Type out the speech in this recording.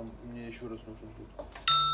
потом мне еще раз нужен будет.